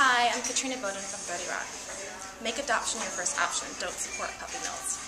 Hi, I'm Katrina Bowden from 30 Rock. Make adoption your first option. Don't support puppy mills.